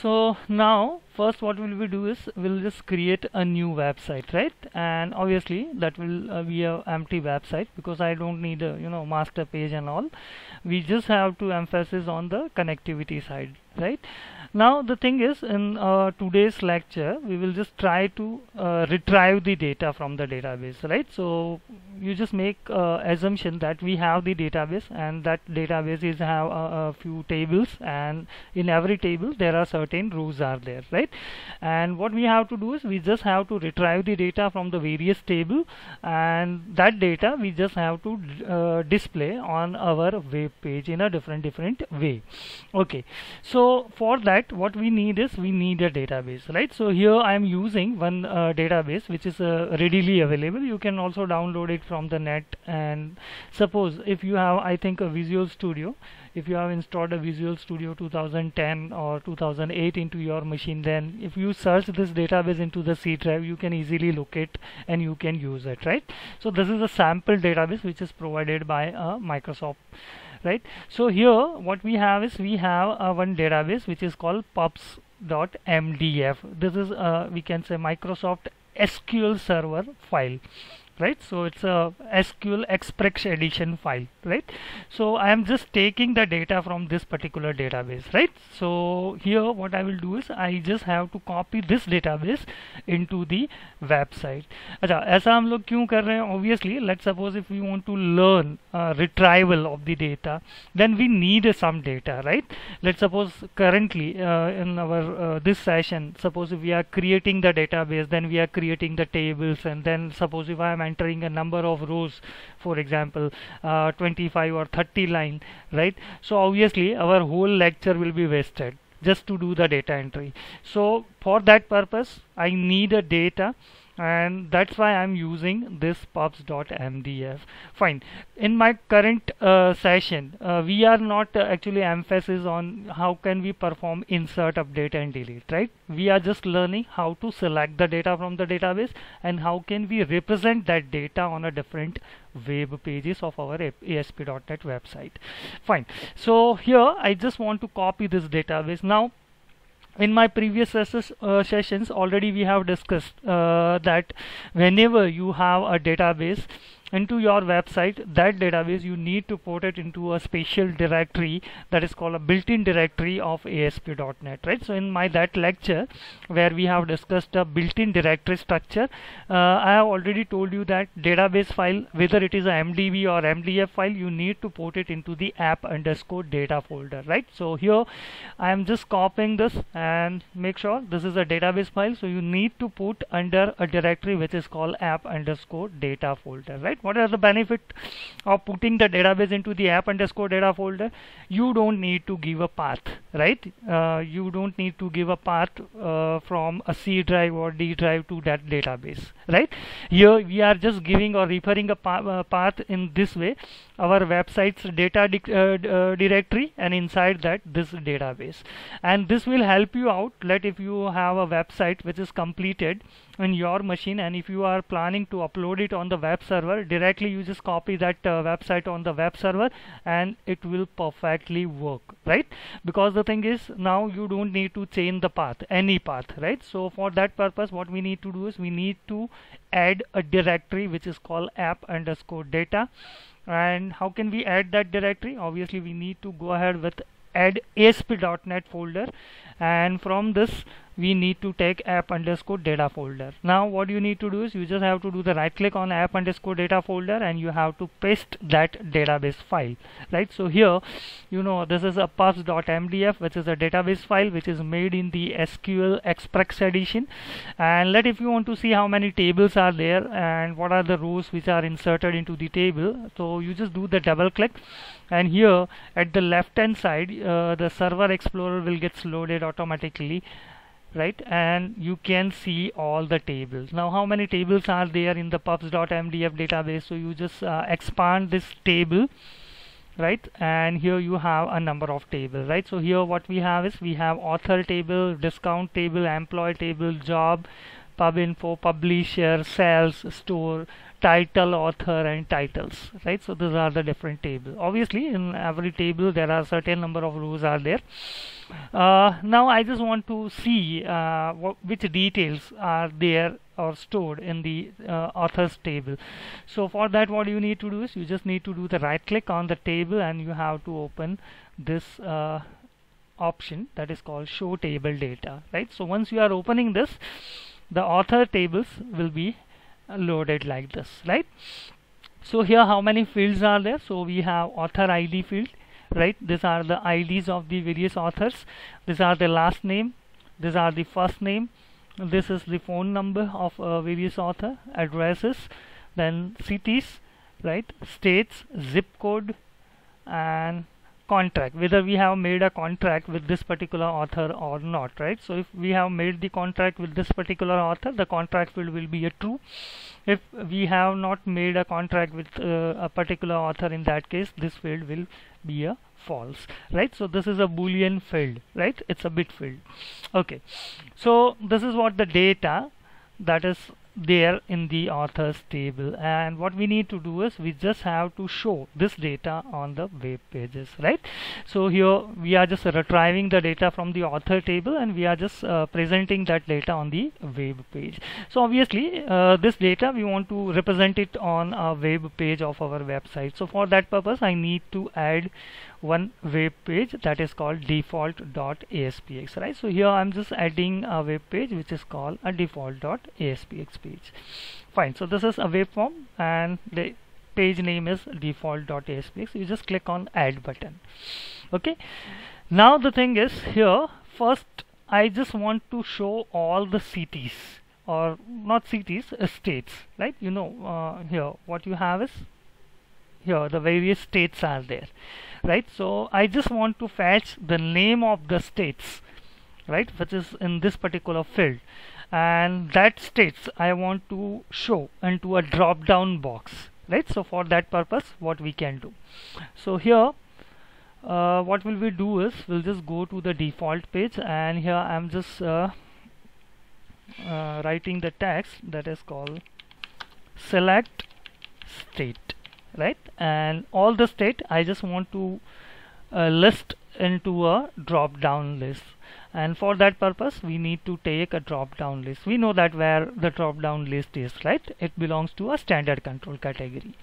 so now first what will we do is we'll just create a new website right? And obviously that will uh, be a empty website because I don't need a you know master page and all. We just have to emphasize on the connectivity side right now the thing is in uh, today's lecture we will just try to uh, retrieve the data from the database right? So you just make uh, assumption that we have the database and that database is have a, a, few tables and in every table there are certain rows are there right? And what we have to do is we just have to retrieve the data from the various table and that data we just have to uh, display on our web page in a different different way. Okay. So for that what we need is we need a database right? So here I am using one uh, database which is uh, readily available. You can also download it from the net. And suppose if you have I think a Visual Studio if you have installed a Visual Studio 2010 or 2008 into your machine then if you search this database into the C drive you can easily locate and you can use it right? So this is a sample database which is provided by uh, Microsoft right? So here what we have is we have uh, one database which is called pubs.mdf this is uh, we can say Microsoft SQL Server file right? So it's a sql Express edition file right? So i am just taking the data from this particular database right? So here what i will do is i just have to copy this database into the website. Acha aisa hum log kyun kar rahe hain? Obviously let's suppose if we want to learn uh, retrieval of the data then we need uh, some data right? Let's suppose currently uh, in our uh, this session suppose if we are creating the database then we are creating the tables and then suppose if i am entering a number of rows for example uh, 25 or 30 line right? So obviously our whole lecture will be wasted just to do the data entry. So for that purpose I need a data and that's why I'm using this pubs.mdf fine. In my current uh, session uh, we are not uh, actually emphasis on how can we perform insert update and delete right? We are just learning how to select the data from the database and how can we represent that data on a different web pages of our ASP.NET website. Fine. So here I just want to copy this database. Now in my previous uh, sessions already we have discussed uh, that whenever you have a database into your website that database you need to put it into a special directory that is called a built-in directory of ASP.NET right? So in my that lecture where we have discussed a built-in directory structure uh, I have already told you that database file whether it is a MDB or MDF file you need to put it into the app underscore data folder right? So here I am just copying this and make sure this is a database file. So you need to put under a directory which is called app underscore data folder right what are the benefit of putting the database into the app underscore data folder? You don't need to give a path right? Uh, you don't need to give a path uh, from a C drive or D drive to that database right? Here we are just giving or referring a pa uh, path in this way. Our website's data di uh, uh, directory and inside that this database. And this will help you out. Let if you have a website which is completed in your machine and if you are planning to upload it on the web server directly you just copy that uh, website on the web server and it will perfectly work right? Because the thing is now you don't need to change the path any path right? So for that purpose what we need to do is we need to add a directory which is called app underscore data. And how can we add that directory? Obviously we need to go ahead with add ASP.NET folder and from this we need to take app underscore data folder. Now what you need to do is you just have to do the right click on app underscore data folder and you have to paste that database file right? So here you know this is a pubs.mdf which is a database file which is made in the SQL Express edition. And let if you want to see how many tables are there and what are the rows which are inserted into the table so you just do the double click. And here at the left hand side uh, the server explorer will get loaded automatically right? And you can see all the tables. Now how many tables are there in the pubs.mdf database? So you just uh, expand this table right? And here you have a number of tables right? So here what we have is we have author table discount table employee table job pub info publisher sales store title author and titles right? So these are the different tables. Obviously in every table there are certain number of rows are there. Uh, now I just want to see uh, which details are there or stored in the uh, authors table. So for that what you need to do is you just need to do the right click on the table and you have to open this uh, option that is called show table data right? So once you are opening this the author tables will be loaded like this right? So here how many fields are there? So we have author id field right? These are the IDs of the various authors. These are the last name. These are the first name. This is the phone number of uh, various author addresses then cities right? States zip code and contract whether we have made a contract with this particular author or not right? So if we have made the contract with this particular author the contract field will be a true. If we have not made a contract with uh, a particular author in that case this field will be a false right? So this is a boolean field right? It's a bit field. Okay. So this is what the data that is there in the authors table. And what we need to do is we just have to show this data on the web pages right? So here we are just retrieving the data from the author table and we are just uh, presenting that data on the web page. So obviously uh, this data we want to represent it on a web page of our website. So for that purpose I need to add one web page that is called default.aspx right? So here I'm just adding a web page which is called a default.aspx page. Fine. So this is a web form and the page name is default.aspx you just click on add button. Okay? Now the thing is here first I just want to show all the cities or not cities states right? You know uh, here what you have is here the various states are there right? So I just want to fetch the name of the states right which is in this particular field. And that states I want to show into a drop down box right? So for that purpose what we can do. So here uh, what will we do is we'll just go to the default page. And here I'm just uh, uh, writing the text that is called select state right? And all the state I just want to uh, list into a drop down list and for that purpose we need to take a drop down list. We know that where the drop down list is right? It belongs to a standard control category.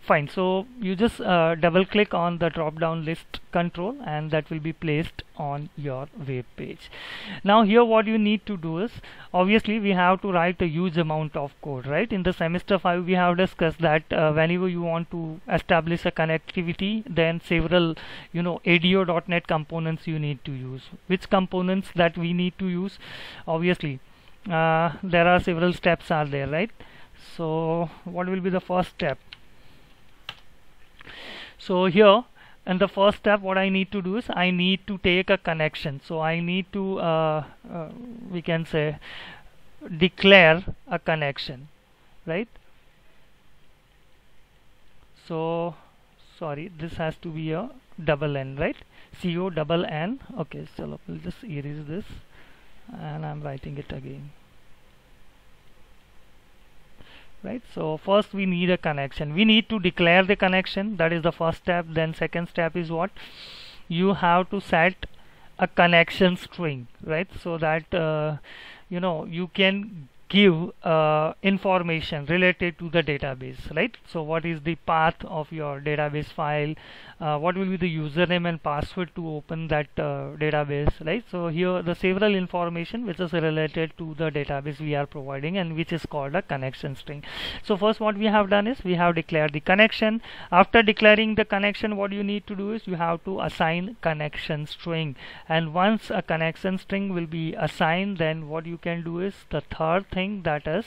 Fine. So you just uh, double click on the drop down list control and that will be placed on your web page. Now here what you need to do is obviously we have to write a huge amount of code right? In the semester 5 we have discussed that uh, whenever you want to establish a connectivity then several you know ADO.NET components you need to use. Which components that we need to use obviously. Uh, there are several steps are there right? So what will be the first step? So here and the first step what I need to do is I need to take a connection. So I need to uh, uh, we can say declare a connection right? So sorry this has to be a double n right? Co double n. Okay so we'll just erase this and I'm writing it again. Right so first we need a connection. We need to declare the connection. That is the first step. Then second step is what? You have to set a connection string right? So that uh, you know you can give uh, information related to the database right? So what is the path of your database file? Uh, what will be the username and password to open that uh, database right? So here the several information which is related to the database we are providing and which is called a connection string. So first what we have done is we have declared the connection. After declaring the connection what you need to do is you have to assign connection string. And once a connection string will be assigned then what you can do is the third thing that is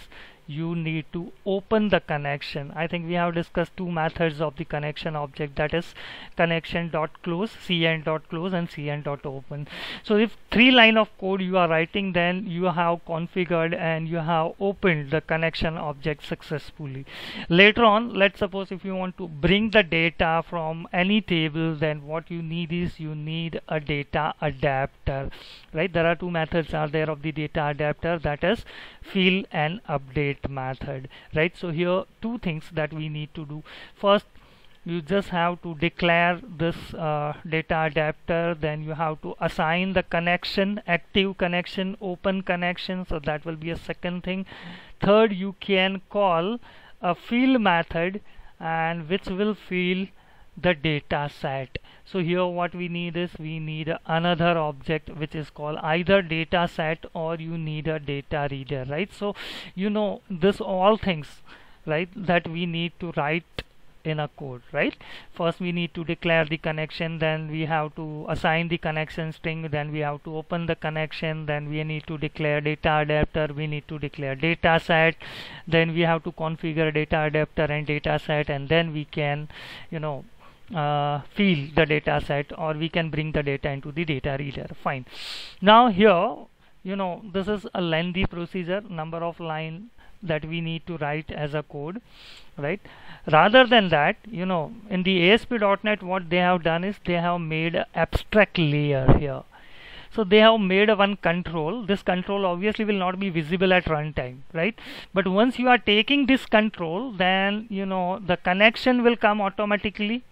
you need to open the connection. I think we have discussed two methods of the connection object that is connection dot close cn dot close and cn dot open. So if three line of code you are writing then you have configured and you have opened the connection object successfully. Later on let's suppose if you want to bring the data from any table then what you need is you need a data adapter right? There are two methods are there of the data adapter that is fill and update method right? So here two things that we need to do. First you just have to declare this uh, data adapter. Then you have to assign the connection active connection open connection. So that will be a second thing. Third you can call a fill method and which will fill the data set. So here what we need is we need another object which is called either data set or you need a data reader right? So you know this all things right that we need to write in a code right? First we need to declare the connection then we have to assign the connection string then we have to open the connection then we need to declare data adapter we need to declare data set then we have to configure data adapter and data set and then we can you know uh, fill the data set or we can bring the data into the data reader. Fine. Now here you know this is a lengthy procedure number of line that we need to write as a code right? Rather than that you know in the ASP.NET what they have done is they have made abstract layer here. So they have made one control. This control obviously will not be visible at runtime right? But once you are taking this control then you know the connection will come automatically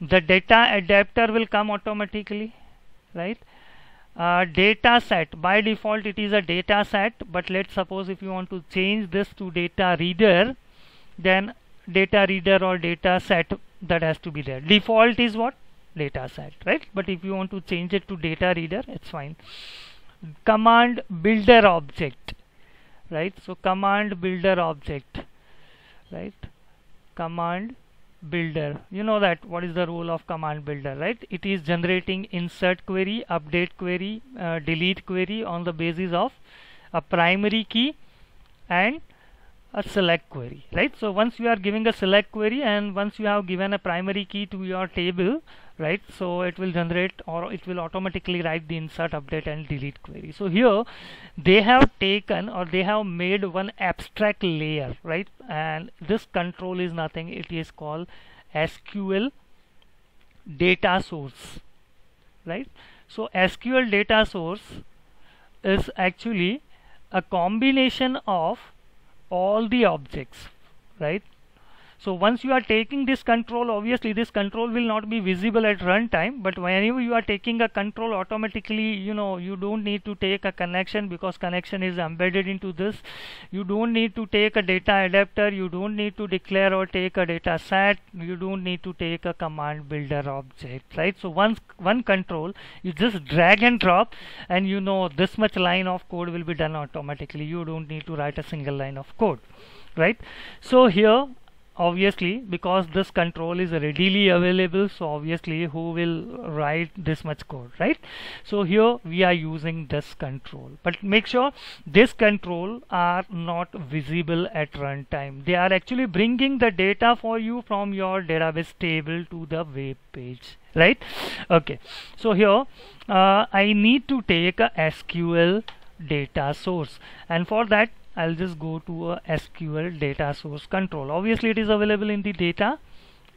the data adapter will come automatically right? Uh, data set by default it is a data set but let's suppose if you want to change this to data reader then data reader or data set that has to be there. Default is what? Data set right? But if you want to change it to data reader it's fine. Command builder object right? So command builder object right? Command builder. You know that what is the role of command builder right? It is generating insert query update query uh, delete query on the basis of a primary key and a select query right? So once you are giving a select query and once you have given a primary key to your table right? So it will generate or it will automatically write the insert update and delete query. So here they have taken or they have made one abstract layer right? And this control is nothing. It is called SQL data source right? So SQL data source is actually a combination of all the objects right so once you are taking this control obviously this control will not be visible at runtime but whenever you are taking a control automatically you know you don't need to take a connection because connection is embedded into this. You don't need to take a data adapter you don't need to declare or take a data set you don't need to take a command builder object right? So once one control you just drag and drop and you know this much line of code will be done automatically. You don't need to write a single line of code right? So here obviously because this control is readily available so obviously who will write this much code right? So here we are using this control. But make sure this control are not visible at runtime. They are actually bringing the data for you from your database table to the web page right? Okay. So here uh, I need to take a SQL data source. And for that I'll just go to a SQL data source control. Obviously it is available in the data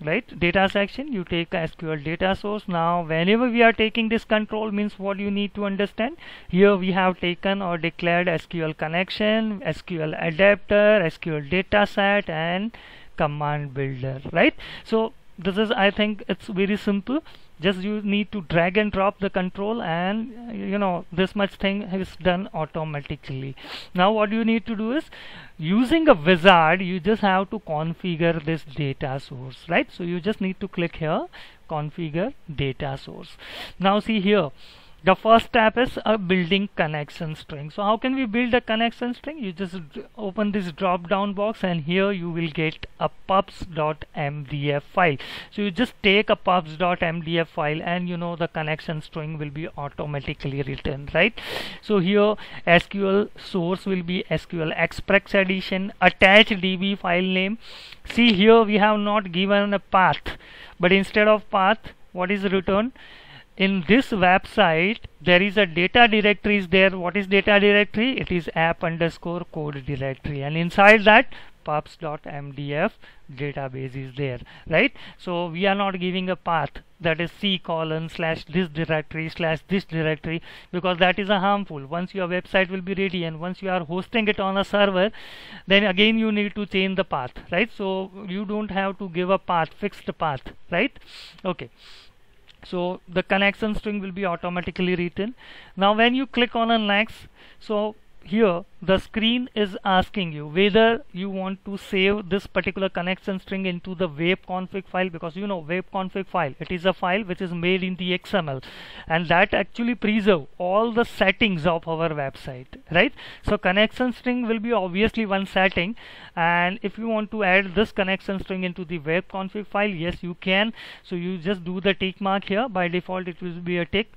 right? Data section you take SQL data source. Now whenever we are taking this control means what you need to understand. Here we have taken or declared SQL connection SQL adapter SQL data set and command builder right? So this is I think it's very simple. Just you need to drag and drop the control and you know this much thing is done automatically. Now what you need to do is using a wizard you just have to configure this data source right? So you just need to click here configure data source. Now see here the first step is a building connection string. So how can we build a connection string? You just open this drop down box and here you will get a pubs.mdf file. So you just take a pubs.mdf file and you know the connection string will be automatically written right? So here sql source will be sql express edition attach db file name. See here we have not given a path but instead of path what is returned in this website there is a data directory is there. What is data directory? It is app underscore code directory. And inside that pubs.mdf database is there right? So we are not giving a path. That is c colon slash this directory slash this directory because that is a harmful. Once your website will be ready and once you are hosting it on a server then again you need to change the path right? So you don't have to give a path fixed path right? Okay so the connection string will be automatically written now when you click on a next so here the screen is asking you whether you want to save this particular connection string into the web config file because you know web config file it is a file which is made in the XML and that actually preserve all the settings of our website right? So connection string will be obviously one setting and if you want to add this connection string into the web config file yes you can. So you just do the tick mark here. By default it will be a tick.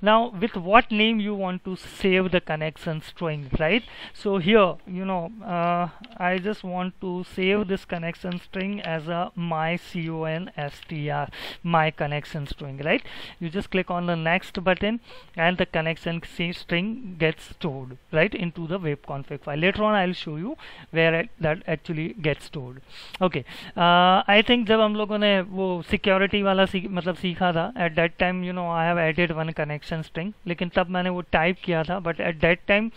Now with what name you want to save the connection string right so here you know uh, I just want to save this connection string as a my constr my connection string right you just click on the next button and the connection string gets stored right into the web config file later on I'll show you where that actually gets stored okay uh, I think जब हम लोगों ने वो security वाला सी, मतलब सीखा था at that time you know I have added one connection string लेकिन तब मैंने वो टाइप किया था बट एट दैट टाइम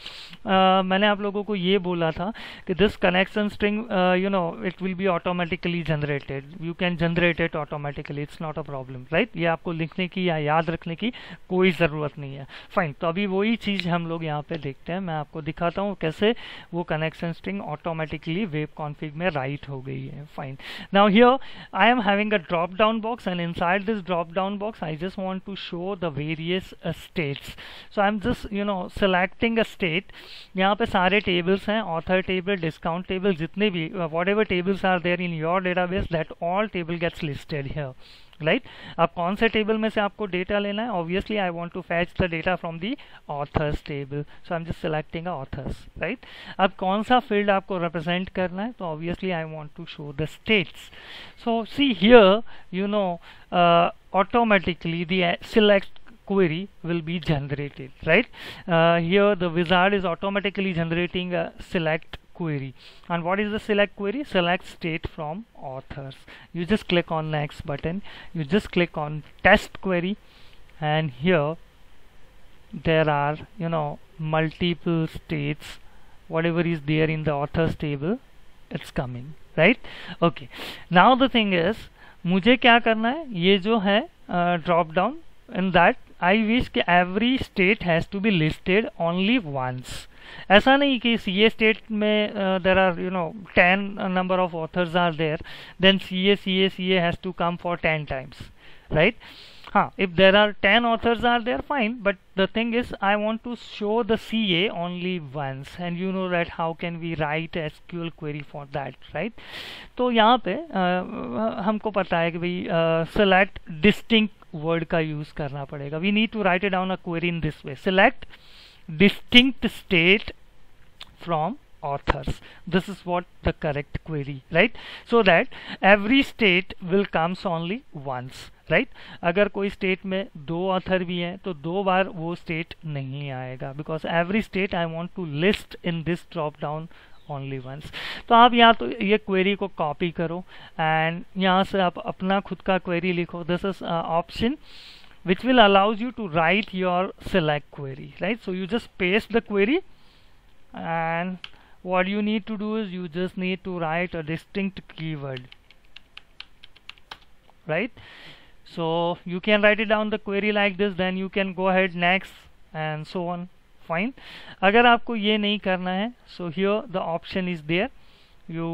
मैंने आप लोगों को ये बोला था कि this connection string you know it will be automatically generated you can generate it automatically it's not a problem right ये आपको लिखने की या याद रखने की कोई ज़रूरत नहीं है। फाइन तो अभी वही चीज़ हम लोग यहाँ पे देखते हैं। मैं आपको दिखाता हूँ कैसे वो connection string automatically web config में राइट हो गई है। Fine now here I am having a drop down box and inside this drop down box I just want to show the various states so I am just you know selecting a state यहाँ पे सारे tables हैं author table discount table जितने भी whatever tables are there in your database that all table gets listed here right अब कौन से table में से आपको डेटा लेना है? Obviously I want to fetch the data from the authors table so I am just selecting authors right अब कौन सा फ़ील्ड आपको रिप्रेजेंट करना है? तो obviously I want to show the states so see here you know automatically the select query will be generated right uh, here the wizard is automatically generating a select query and what is the select query select state from authors you just click on next button you just click on test query and here there are you know multiple states whatever is there in the authors table it's coming right okay now the thing is मुझे क्या करना है ये जो है drop down in that I wish कि every state has to be listed only once ऐसा नहीं कि सी ए स्टेट में there are you know ten number of authors are there then C A C A C A has to come for ten times right huh if there are 10 authors are there fine but the thing is I want to show the CA only once and you know that how can we write SQL query for that right तो यहाँ पे uh, हमको पता है कि भाई select distinct word का use करना पड़ेगा we need to write down a query in this way select distinct state from authors this is what the correct query right so that every state will comes only once right अगर कोई state में दो author भी हैं तो दो बार वो state नहीं आएगा because every state I want to list in this drop down only once तो आप यहाँ तो ये क्वेरी को कॉपी करो एंड यहाँ से आप अपना खुद का क्वेरी लिखो। This is option which will allows you to write your select query right so you just paste the query and what you need to do is you just need to write a distinct key word right so you can write it down the query like this then you can go head next and so on fine अगर आपको ये नहीं करना है so here the option is there you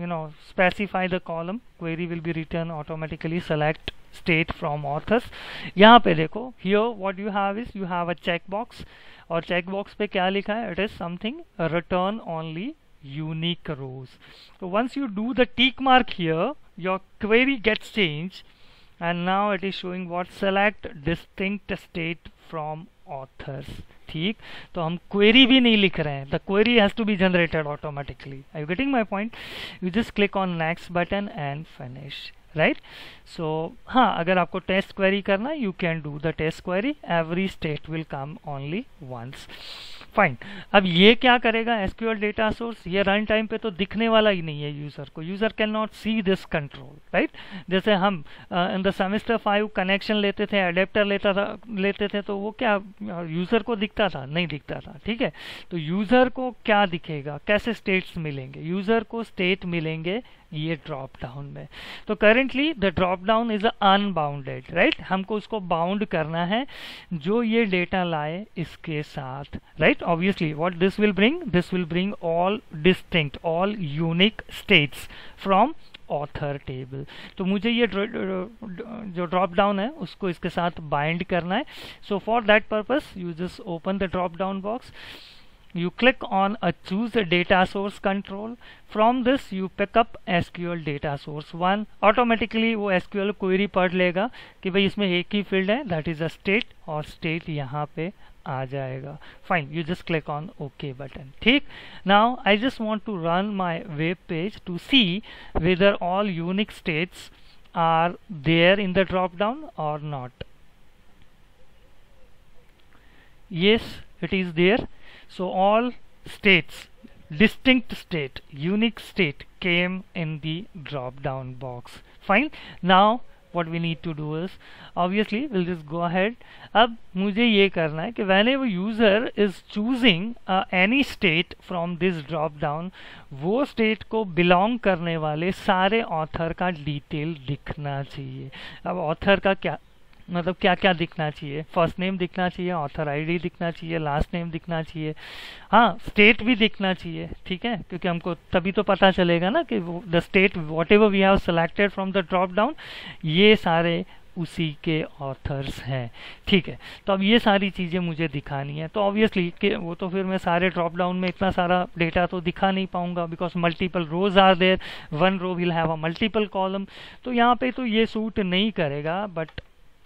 you know specify the column query will be return automatically select state from authors यहाँ पे देखो here what you have is you have a checkbox और चेकबॉक्स पे क्या लिखा है? It is something return only unique rows तो once you do the tick mark here your query gets change and now it is showing what select distinct state from authors, ठीक? तो हम query भी नहीं लिख रहे हैं। The query has to be generated automatically I you getting my point you just click on next button and finish right so हाँ अगर आपको टेस्ट क्वेरी करना you can do the test query every state will come only once fine अब ये क्या करेगा? SQL data source ये run time पे तो दिखने वाला ही नहीं है यूज़र को। User can not see this control right जैसे हम in the semester five connection लेते थे अडेप्टर लेता था, लेते थे तो वो क्या यूज़र को दिखता था? नहीं दिखता था, ठीक है? तो यूज़र को क्या दिखेगा? कैसे स्टेट्स मिलेंगे? यूज़र को स्टेट मिलेंगे ये ड्रॉप डाउन में। तो currently the drop down is unbounded right हमको उसको बाउंड करना है जो ये डेटा लाए इसके साथ right obviously what this will bring this will bring all distinct all unique states from author table तो मुझे ये जो ड्रॉप डाउन है, उसको इसके साथ बाइंड करना है। So for that purpose you just open the drop down box you click on a choose a data source control from this you pick up SQL data source one automatically वो SQL query पढ़ लेगा कि भाई इसमें एक ही field है that is a state और state यहाँ पे आ जाएगा fine you just click on OK button ठीक now I just want to run my web page to see whether all unique states are there in the drop down or not yes it is there So all states distinct state unique state came in the drop down box fine now what we need to do is obviously we'll just go ahead अब मुझे ये करना है कि whenever user is choosing uh, any state from this drop down वो state को belong करने वाले सारे author का detail दिखना चाहिए अब author का क्या मतलब क्या क्या दिखना चाहिए? फ़र्स्ट नेम दिखना चाहिए ऑथर आईडी दिखना चाहिए लास्ट नेम दिखना चाहिए। हाँ स्टेट भी दिखना चाहिए, ठीक है? क्योंकि हमको तभी तो पता चलेगा ना कि the state whatever we have selected from the drop down ये सारे उसी के ऑथर्स हैं, ठीक है? तो अब ये सारी चीज़ें मुझे दिखानी है। तो ऑब्वियसली कि वो तो फिर मैं सारे ड्रॉप डाउन में इतना सारा डेटा तो दिखा नहीं पाऊँगा because multiple rows are there one row will have a multiple column तो यहाँ पे तो ये सूट नहीं करेगा बट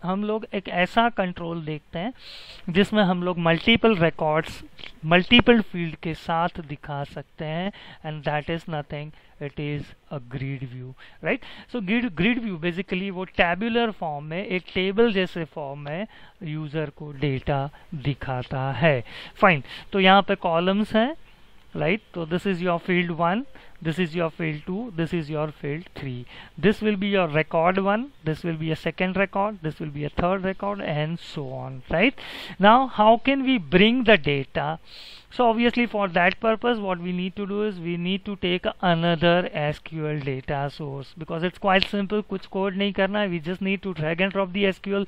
हम लोग एक ऐसा कंट्रोल देखते हैं, जिसमें हम लोग मल्टीपल रिकॉर्ड्स मल्टीपल फ़ील्ड के साथ दिखा सकते हैं and that is nothing it is a grid view right so grid grid view basically वो टैबुलर फॉर्म में, एक टेबल जैसे फॉर्म में यूज़र को डेटा दिखाता है। फाइन तो यहाँ पे कॉलम्स हैं, right? so this is your field 1 this is your field 2 this is your field 3 this will be your record 1 this will be a second record this will be a third record and so on right? Now how can we bring the data? So obviously for that purpose what we need to do is we need to take another SQL data source because it's quite simple kuch code nahi karna we just need to drag and drop the SQL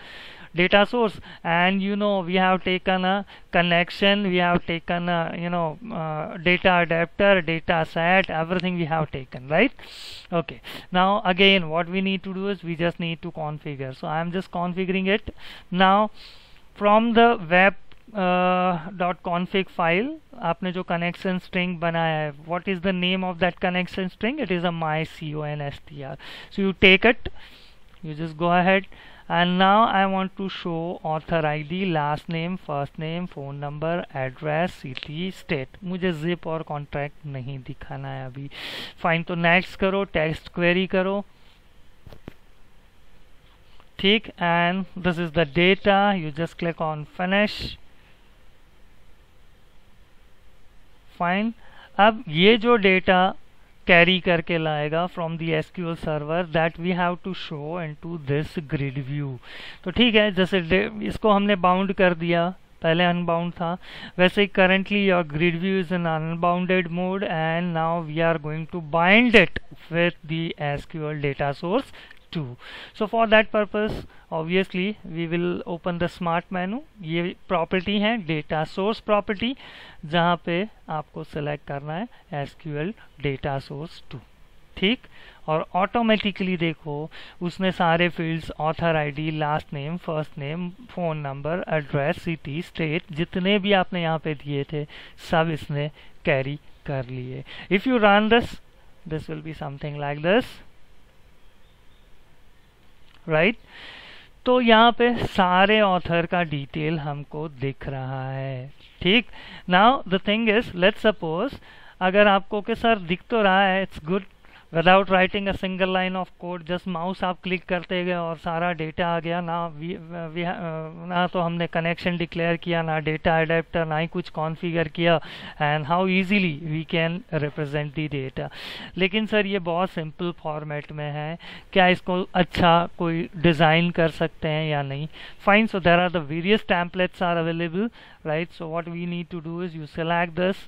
data source. And you know we have taken a connection we have taken a you know uh, data adapter data set everything we have taken right okay now again what we need to do is we just need to configure so I am just configuring it now from the web dot config file आपने जो connection string बनाया है what is the name of that connection string it is a my C O N S T are so you take it you just go ahead And now I want to show author ID last name first name phone number address city state मुझे zip और contract नहीं दिखाना है अभी fine तो next करो text query करो ठीक and this is the data you just click on finish fine अब ये जो डेटा कैरी करके लाएगा the SQL server that we have to show into this grid view तो ठीक है, जैसे इसको हमने बाउंड कर दिया, पहले अनबाउंड था। वैसे currently your grid view is in unbounded mode and now we are going to bind it with the SQL data source 2 so, for that purpose, obviously, we will open the smart menu. ये property है data source property जहाँ पे आपको select करना है SQL data source 2 ठीक और automatically देखो उसने सारे fields author ID last name first name phone number address city state जितने भी आपने यहाँ पे दिए थे सब इसने कैरी कर लिए if you run this this will be something like this right तो यहाँ पे सारे ऑथर का डिटेल हमको दिख रहा है, ठीक? Now the thing is let suppose अगर आपको के सर दिख तो रहा है it's good without writing a single line of code just mouse आप क्लिक करते गए और सारा डेटा आ गया। ना वी, वी, ना तो हमने कनेक्शन डिक्लेयर किया ना डेटा अडेप्टर ना ही कुछ कॉन्फ़िगर किया। And how easily we can represent the data लेकिन सर ये बहुत सिंपल फॉर्मेट में है। क्या इसको अच्छा कोई डिज़ाइन कर सकते हैं या नहीं? Fine so there are the various templates are available right so what we need to do is you select this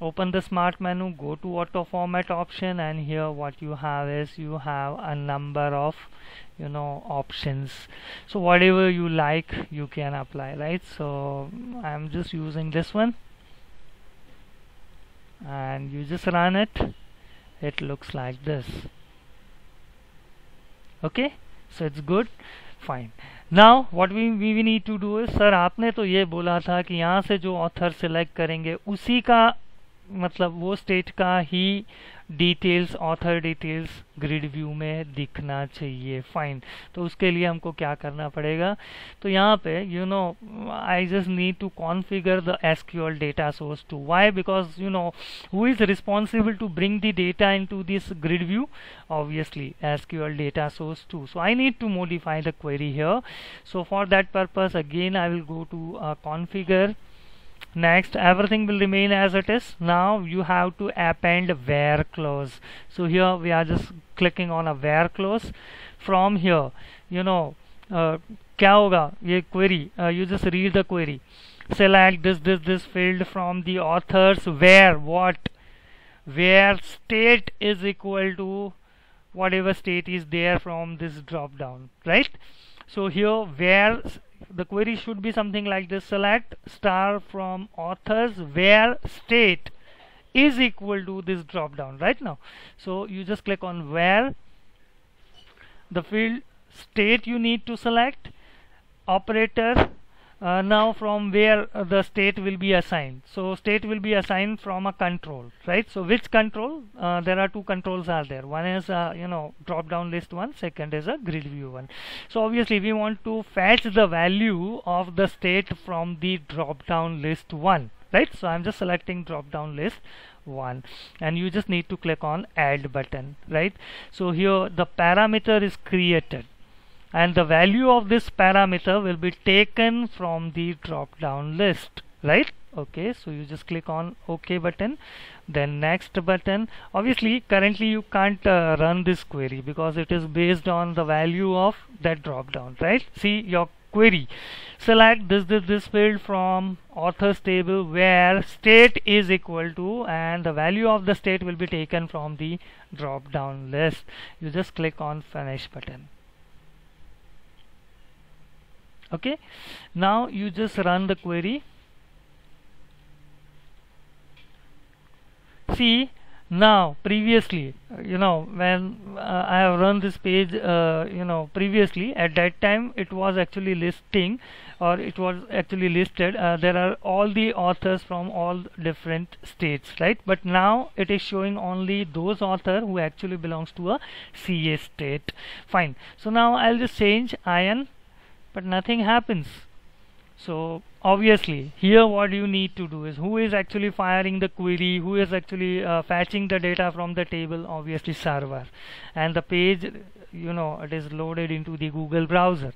open the smart menu go to auto format option and here what you have is you have a number of you know options so whatever you like you can apply right so I'm just using this one and you just run it it looks like this okay so it's good fine now what we we need to do is sir आपने तो ये बोला था कि यहाँ से जो author select करेंगे उसी का मतलब वो स्टेट का ही details author details grid view में दिखना चाहिए फाइन तो उसके लिए हमको क्या करना पड़ेगा? तो यहाँ पे you know I just need to configure the SQL data source to why because you know who is responsible to bring the data into this grid view obviously SQL data source too. So I need to modify the query here. So for that purpose again I will go to uh, configure. next everything will remain as it is now you have to append where clause so here we are just clicking on a where clause from here you know uh, क्या होगा ये query uh, you just read the query select this this this field from the authors where what where state is equal to whatever state is there from this drop down right so here where the query should be something like this. Select star from authors where state is equal to this drop down right now. So you just click on where the field state you need to select. Operator uh, now from where the state will be assigned. So state will be assigned from a control right? So which control? Uh, there are two controls are there. One is a you know drop down list one second is a grid view one. So obviously we want to fetch the value of the state from the drop down list one right? So i'm just selecting drop down list one and you just need to click on add button right? So here the parameter is created and the value of this parameter will be taken from the drop down list right? Okay so you just click on ok button then next button. Obviously currently you can't uh, run this query because it is based on the value of that drop down right? See your query. Select this this this field from authors table where state is equal to and the value of the state will be taken from the drop down list. You just click on finish button okay? Now you just run the query. See now previously you know when uh, I have run this page uh, you know previously at that time it was actually listing or it was actually listed uh, there are all the authors from all different states right? But now it is showing only those author who actually belongs to a CA state. Fine. So now I'll just change IN but nothing happens. So obviously here what you need to do is who is actually firing the query who is actually uh, fetching the data from the table? Obviously server. And the page you know it is loaded into the Google browser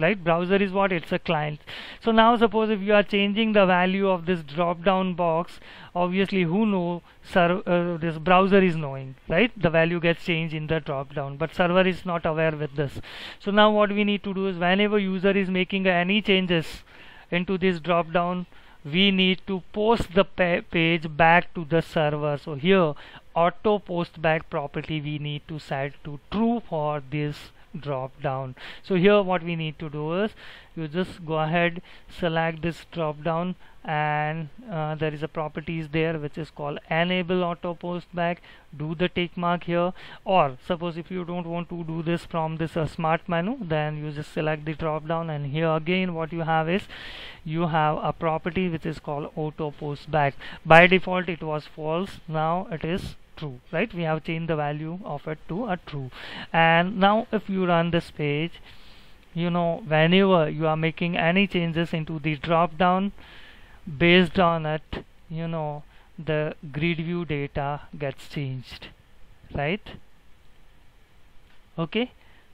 right? Browser is what? It's a client. So now suppose if you are changing the value of this drop down box obviously who know? Uh, this browser is knowing right? The value gets changed in the drop down but server is not aware with this. So now what we need to do is whenever user is making any changes into this drop down we need to post the pa page back to the server. So here auto post back property we need to set to true for this drop down. So here what we need to do is you just go ahead select this drop down and uh, there is a properties there which is called enable auto post back. Do the tick mark here. Or suppose if you don't want to do this from this uh, smart menu then you just select the drop down. And here again what you have is you have a property which is called auto post back. By default it was false. Now it is true right? We have changed the value of it to a true. And now if you run this page you know whenever you are making any changes into the drop down based on it you know the grid view data gets changed right? Okay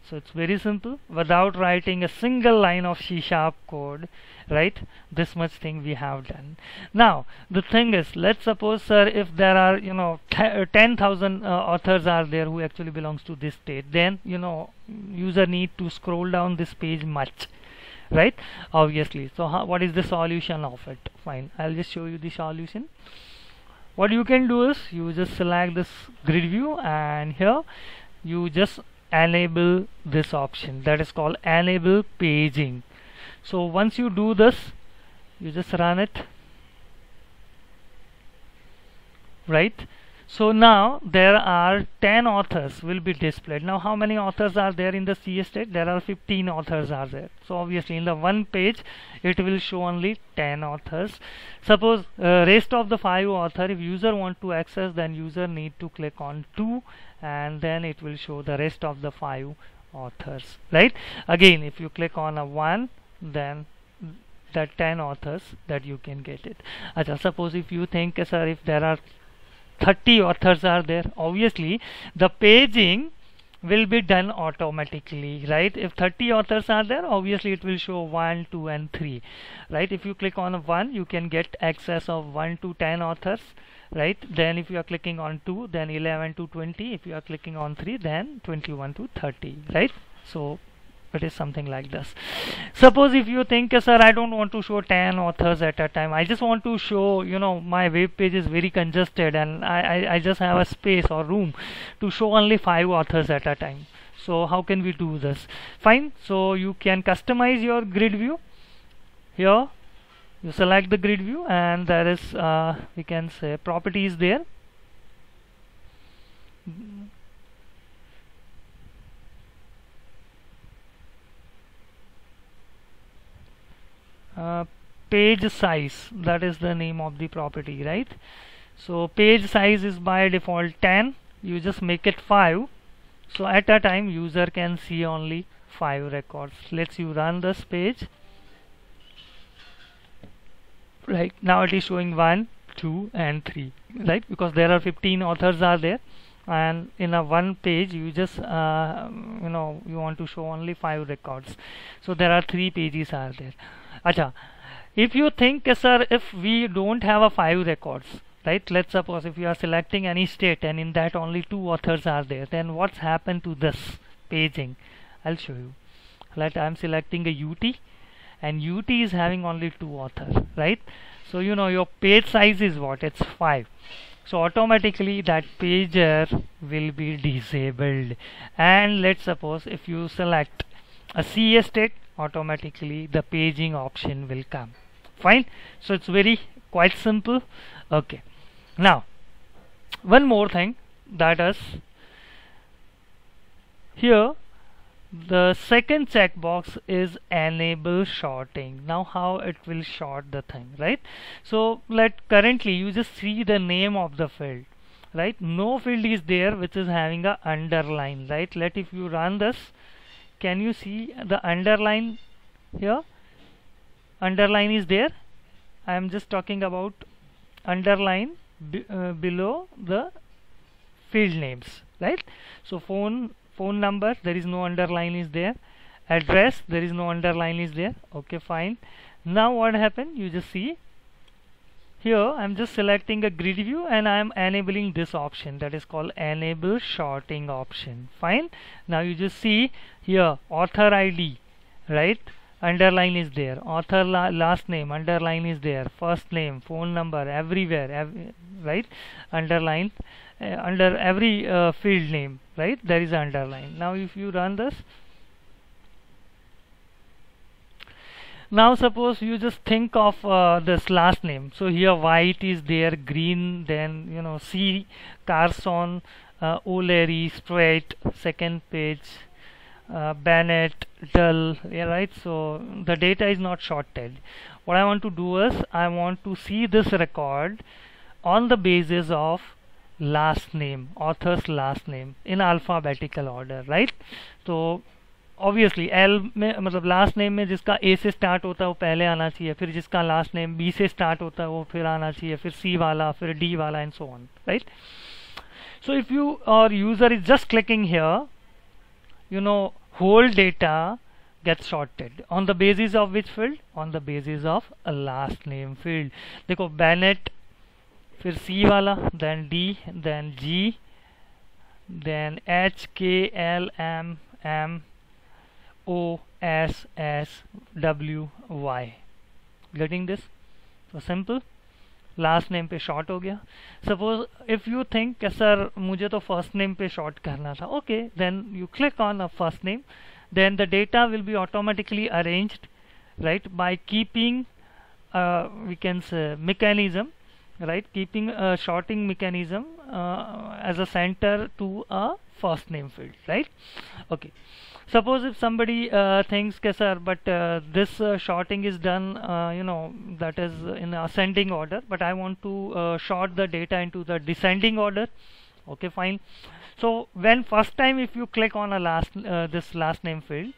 so it's very simple. Without writing a single line of C sharp code right this much thing we have done. Now the thing is let's suppose sir if there are you know uh, 10,000 uh, authors are there who actually belongs to this state then you know user need to scroll down this page much right? Obviously. So how, what is the solution of it? Fine. I'll just show you the solution. What you can do is you just select this grid view and here you just enable this option. That is called enable paging. So once you do this you just run it right so now there are 10 authors will be displayed. Now how many authors are there in the C state there are 15 authors are there. So obviously in the one page it will show only 10 authors. Suppose uh, rest of the five author if user want to access then user need to click on 2 and then it will show the rest of the five authors right? Again if you click on a 1 then that 10 authors that you can get it. Achha, suppose if you think sir if there are 30 authors are there. Obviously the paging will be done automatically right? If 30 authors are there obviously it will show 1 2 and 3 right? If you click on 1 you can get access of 1 to 10 authors right? Then if you are clicking on 2 then 11 to 20 if you are clicking on 3 then 21 to 30 right? So it is something like this. Suppose if you think sir I don't want to show 10 authors at a time. I just want to show you know my web page is very congested and I, I, I just have a space or room to show only 5 authors at a time. So how can we do this? Fine. So you can customize your grid view. Here you select the grid view and there is uh, we can say properties there Uh, page size that is the name of the property right? So page size is by default 10 you just make it 5 so at a time user can see only 5 records. Let's you run this page. Right now it is showing 1 2 and 3 right? Because there are 15 authors are there. And in a one page you just uh, you know you want to show only five records. So there are three pages are there Acha, if you think sir if we don't have a five records right let's suppose if you are selecting any state and in that only two authors are there then what's happened to this paging? I'll show you. Let I'm selecting a UT and UT is having only two authors right? So you know your page size is what? It's 5 so automatically that pager will be disabled. And let's suppose if you select a CA state automatically the paging option will come. Fine? So it's very quite simple. Okay. Now one more thing that is here the second checkbox is enable shorting. Now how it will short the thing right? So let currently you just see the name of the field right? No field is there which is having a underline right? Let if you run this can you see the underline here? Underline is there. I am just talking about underline uh, below the field names right? So phone phone number there is no underline is there. Address there is no underline is there. Okay fine. Now what happened? You just see here I'm just selecting a grid view and I'm enabling this option that is called enable sorting option. Fine. Now you just see here author ID right? Underline is there. Author la last name underline is there. First name phone number everywhere ev right? Underline uh, under every uh, field name right? There is underline. Now if you run this now suppose you just think of uh, this last name. So here white is there green then you know c carson uh, o'leary Straight, second page uh, bennett dull yeah, right? So the data is not sorted what i want to do is i want to see this record on the basis of last name author's last name in alphabetical order right? So obviously L में मतलब last name में जिसका ए से start होता है, वो पहले आना चाहिए, फिर जिसका लास्ट नेम बी से स्टार्ट होता है, वो फिर आना चाहिए, फिर सी वाला, फिर डी वाला and so on right so if you और user is just clicking here you know whole data get sorted on the basis of which field on the basis of last name field देखो बैनेट फिर C वाला then D then G then H K L M M O S S W Y getting this so simple last name पे sort हो गया suppose if you think कि sir मुझे तो first name पे शॉर्ट करना था okay then you click on a first name then the data will be automatically arranged right by keeping uh, we can say mechanism right keeping a sorting mechanism uh, as a center to a first name field right? Okay. Suppose if somebody uh, thinks okay sir but uh, this uh, sorting is done uh, you know that is in ascending order but I want to uh, sort the data into the descending order okay fine. So when first time if you click on a last uh, this last name field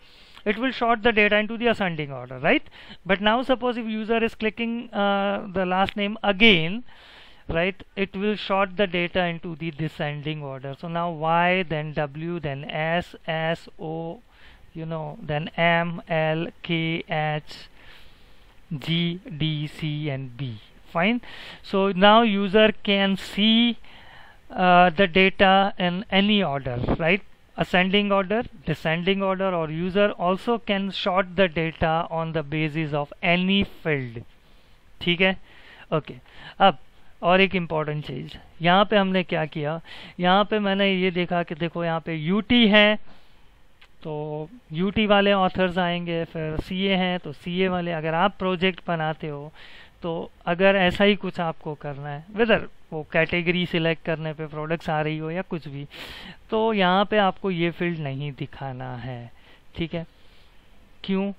it will sort the data into the ascending order right? But now suppose if user is clicking the last name again right it will sort the data into the descending order so now y then w then s s o you know then m l k h g d c and b fine so now user can see uh, the data in any order right ascending order descending order or user also can sort the data on the basis of any field ठीक है okay okay. अब और एक important चीज़। यहाँ पे हमने क्या किया? यहाँ पे मैंने ये देखा कि देखो यहाँ पे यूटी है तो यूटी वाले ऑथर्स आएँगे, फिर सीए हैं तो सीए वाले अगर आप प्रोजेक्ट बनाते हो तो अगर ऐसा ही कुछ आपको करना है वेदर वो कैटेगरी सिलेक्ट करने पे प्रोडक्ट्स आ रही हो या कुछ भी तो यहाँ पे आपको ये फ़ील्ड नहीं दिखाना है। ठीक है? क्यों?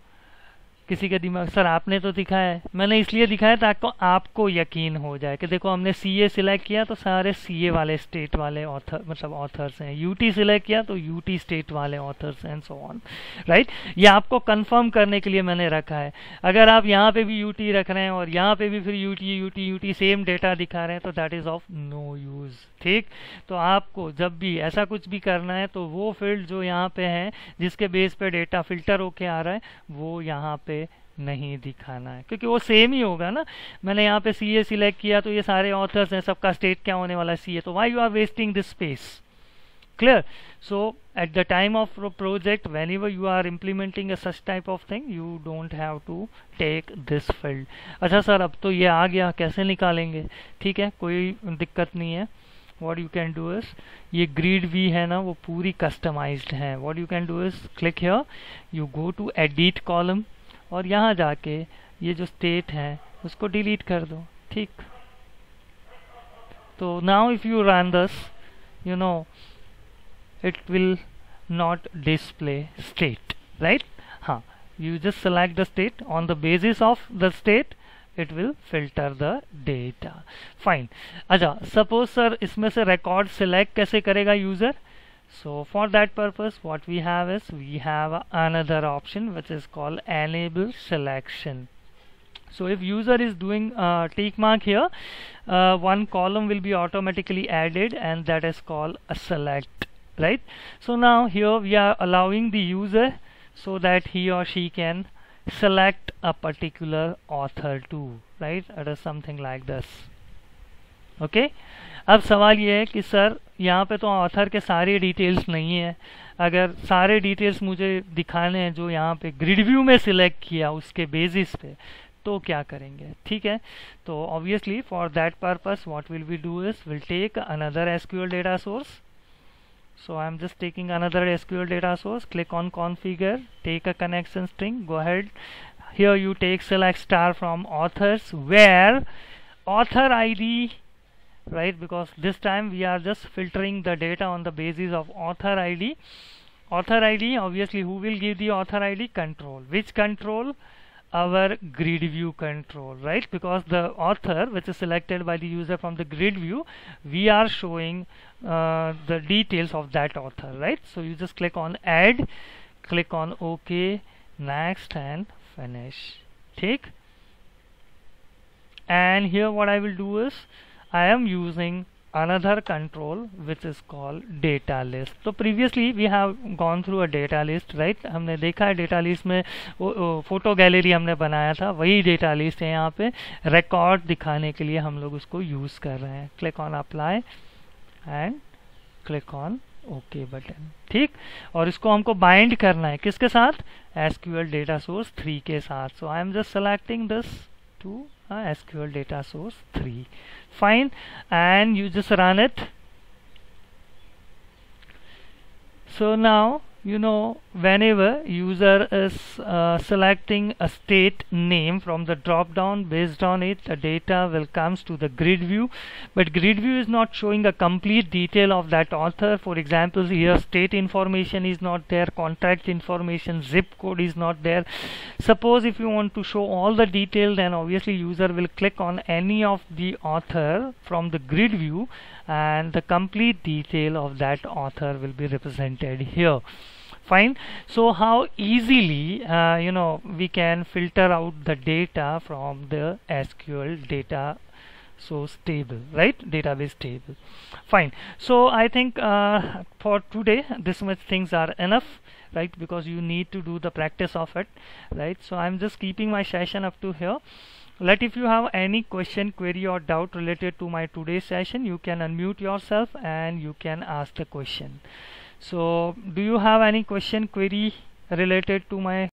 किसी के दिमाग सर, आपने तो दिखाया है। मैंने इसलिए दिखाया ताकि आपको यकीन हो जाए कि देखो, हमने सी ए सिलेक्ट किया तो सारे सी ए वाले स्टेट वाले ऑथर मतलब ऑथर्स हैं। यू टी सिलेक्ट किया तो यू टी स्टेट वाले ऑथर्स हैं सो ऑन राइट ये आपको कंफर्म करने के लिए मैंने रखा है। अगर आप यहाँ पे भी यू टी रख रहे हैं और यहाँ पे भी फिर UT UT UT same data दिखा रहे हैं तो that is of no use ठीक? तो आपको जब भी ऐसा कुछ भी करना है तो वो फ़ील्ड जो यहाँ पे है, जिसके बेस पे डेटा फ़िल्टर होके आ रहा है, वो यहाँ पे नहीं दिखाना है। क्योंकि वो सेम ही होगा ना। मैंने यहाँ पे सी ए सिलेक्ट किया तो ये सारे ऑथर्स हैं, सबका स्टेट क्या होने वाला सी ए तो why you are wasting this space clear so at the time of project when you you are implementing such type of thing you don't have to take this field अच्छा sir अब तो ये आ गया। कैसे निकालेंगे? ठीक है, कोई दिक्कत नहीं है। वॉट यू कैन डू इस ये ग्रीड वी है ना, वो पूरी कस्टमाइज है। What you can do is click here you go to edit column और यहाँ जाके ये जो स्टेट है, उसको डिलीट कर दो। ठीक। तो now if you run this you know it will not display state right हाँ you just select the state on the basis of the state it will filter the data fine अच्छा सपोज़ sir इसमें से record select कैसे करेगा user so for that purpose what we have is we have another option which is called enable selection so if user is doing uh, tick mark here uh, one column will be automatically added and that is called a select right so now here we are allowing the user so that he or she can select a particular author too right it is something like this okay अब सवाल ये है कि sir यहाँ पे तो author के सारे डिटेल्स नहीं है। अगर सारे डिटेल्स मुझे दिखाने हैं जो यहाँ पे ग्रिड व्यू में सिलेक्ट किया उसके बेसिस पे तो क्या करेंगे? ठीक है? तो obviously for that purpose what will we do is will take another SQL data source so I am just taking another SQL data source click on configure take a connection string go head here you take select star from authors where author I D right? Because this time we are just filtering the data on the basis of author id author id obviously who will give the author id control. Which control? Our grid view control right? Because the author which is selected by the user from the grid view we are showing uh, the details of that author right? So you just click on add click on ok next and finish. Take and here what I will do is I am using another control, which is called data list. So previously, we have gone through a data list, right? हमने देखा है data list में photo gallery हमने बनाया था, वही data list है यहाँ पे। रिकॉर्ड दिखाने के लिए हम लोग उसको यूज़ कर रहे हैं। Click on apply and click on okay button ठीक? और इसको हमको बाइंड करना है। किसके साथ? एसक्यूएल डेटा सोर्स थ्री के साथ। So I am just selecting this to SQL data source 3 fine. And you just run it. So now you know whenever user is uh, selecting a state name from the drop down based on it the data will comes to the grid view. But grid view is not showing a complete detail of that author. For example here state information is not there contact information zip code is not there. Suppose if you want to show all the detail then obviously user will click on any of the author from the grid view and the complete detail of that author will be represented here fine. So how easily uh, you know we can filter out the data from the SQL data source table right? Database table. Fine. So I think uh, for today this much things are enough right? Because you need to do the practice of it right? So I'm just keeping my session up to here. Let if you have any question query or doubt related to my today's session you can unmute yourself and you can ask the question so do you have any question query related to my